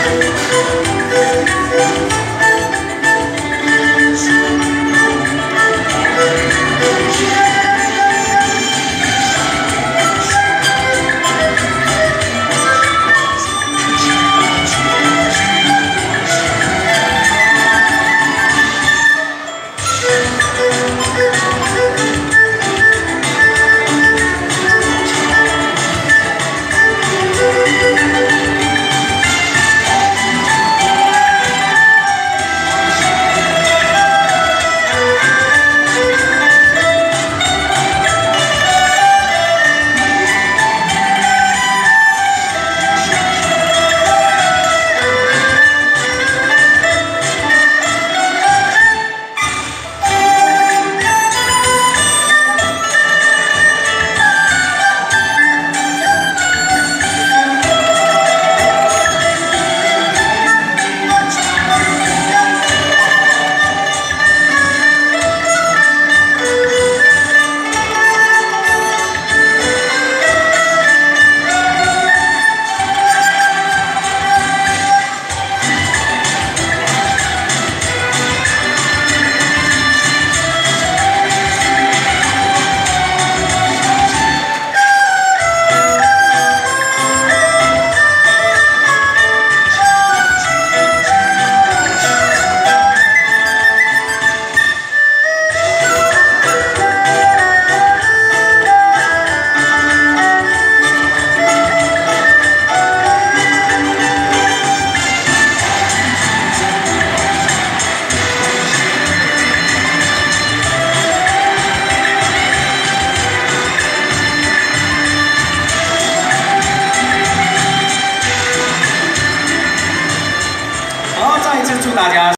Música